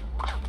you